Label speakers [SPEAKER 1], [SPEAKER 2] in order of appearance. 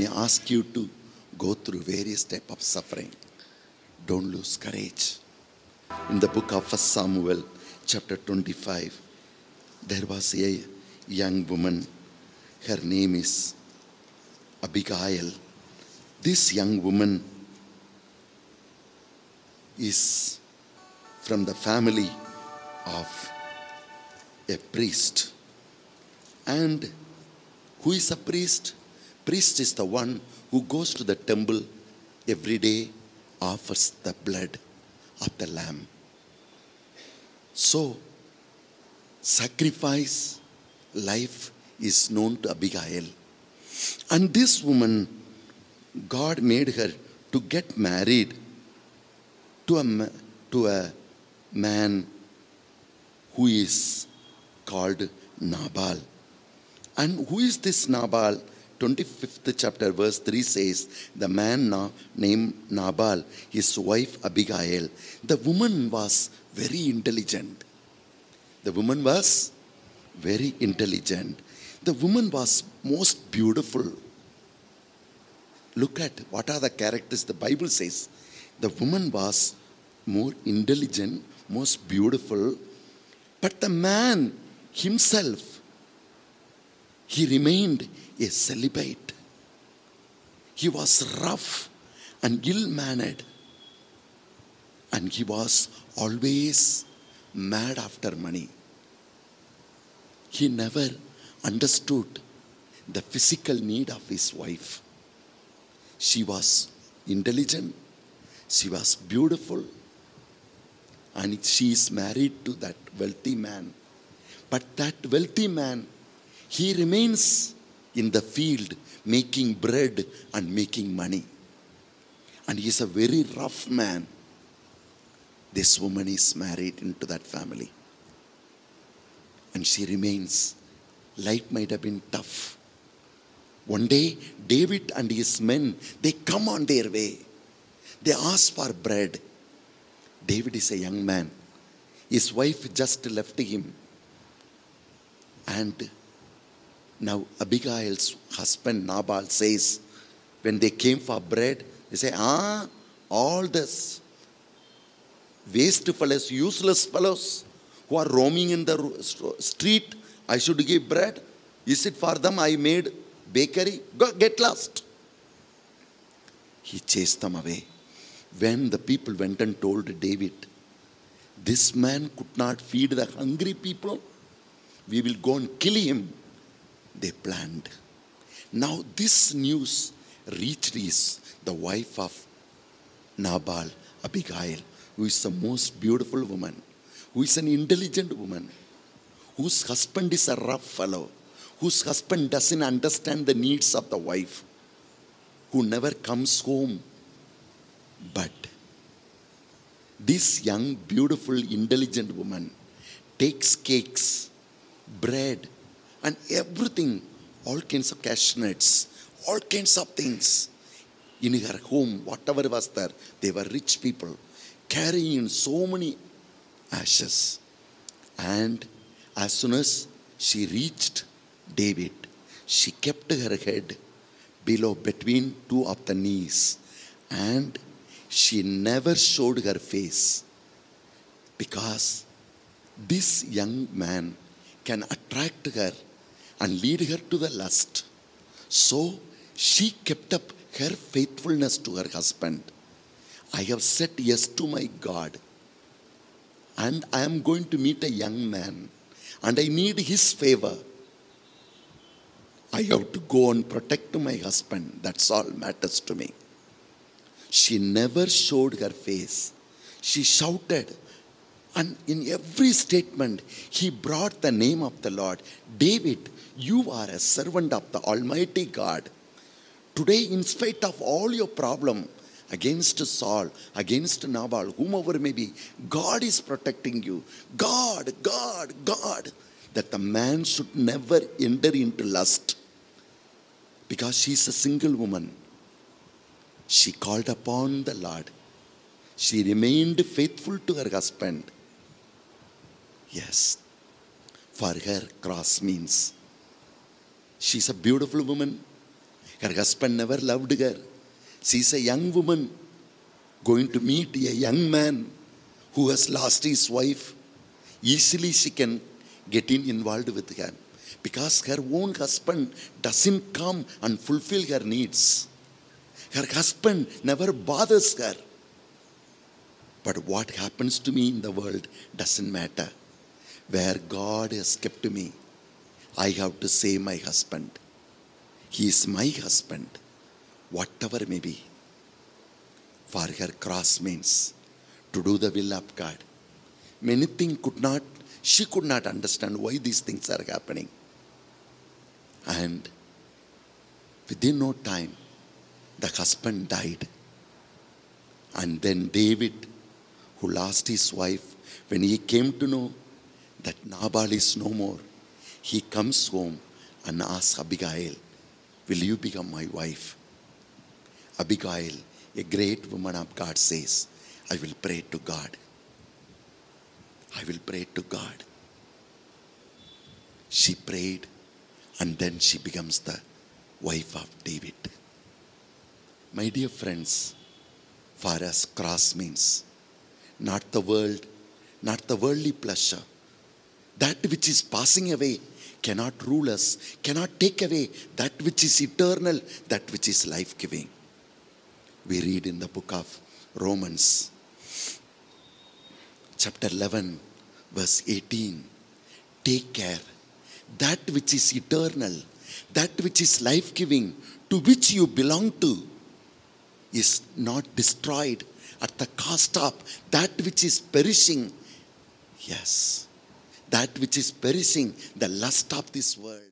[SPEAKER 1] may ask you to go through various type of suffering. Don't lose courage. In the book of 1 Samuel, chapter 25, there was a young woman. Her name is Abigail. This young woman is from the family of a priest. And who is a priest? Priest is the one who goes to the temple every day, offers the blood of the lamb. So, sacrifice life is known to Abigail. And this woman, God made her to get married to a, to a man who is called Nabal. And who is this Nabal? 25th chapter, verse 3 says, The man na- named Nabal, his wife Abigail, the woman was very intelligent. The woman was very intelligent. The woman was most beautiful. Look at what are the characters the Bible says. The woman was more intelligent, most beautiful, but the man himself, he remained a celibate. He was rough and ill mannered, and he was always mad after money. He never understood the physical need of his wife. She was intelligent, she was beautiful, and she is married to that wealthy man. But that wealthy man, he remains in the field making bread and making money. And he is a very rough man. This woman is married into that family. And she remains. Life might have been tough. One day, David and his men, they come on their way. They ask for bread. David is a young man. His wife just left him. And now Abigail's husband Nabal says, when they came for bread, they say, ah, all this waste fellows, useless fellows who are roaming in the street, I should give bread. Is it for them I made bakery? Go get lost. He chased them away. When the people went and told David, this man could not feed the hungry people, we will go and kill him. They planned. Now, this news reached the wife of Nabal, Abigail, who is the most beautiful woman, who is an intelligent woman, whose husband is a rough fellow, whose husband doesn't understand the needs of the wife, who never comes home. But this young, beautiful, intelligent woman takes cakes, bread, and everything, all kinds of cashews, all kinds of things in her home, whatever was there. They were rich people carrying in so many ashes. And as soon as she reached David, she kept her head below between two of the knees and she never showed her face because this young man can attract her and lead her to the lust. So she kept up her faithfulness to her husband. I have said yes to my God, and I am going to meet a young man, and I need his favor. I have to go and protect my husband. That's all matters to me. She never showed her face. She shouted, and in every statement, he brought the name of the Lord. David, you are a servant of the Almighty God. Today, in spite of all your problem against Saul, against Nabal, whomever may be, God is protecting you. God, God, God. That the man should never enter into lust. Because she's a single woman. She called upon the Lord. She remained faithful to her husband. Yes, for her, cross means she's a beautiful woman. Her husband never loved her. She's a young woman going to meet a young man who has lost his wife. Easily she can get in involved with him because her own husband doesn't come and fulfill her needs. Her husband never bothers her. But what happens to me in the world doesn't matter. Where God has kept me, I have to save my husband. He is my husband, whatever may be. For her cross means to do the will of God. Many things could not, she could not understand why these things are happening. And within no time, the husband died. And then David, who lost his wife, when he came to know that Nabal is no more, he comes home and asks Abigail, Will you become my wife? Abigail, a great woman of God, says, I will pray to God. I will pray to God. She prayed and then she becomes the wife of David. My dear friends, for us, cross means not the world, not the worldly pleasure. That which is passing away cannot rule us, cannot take away that which is eternal, that which is life giving. We read in the book of Romans, chapter 11, verse 18 Take care that which is eternal, that which is life giving, to which you belong to, is not destroyed at the cost of that which is perishing. Yes, that which is perishing, the lust of this world.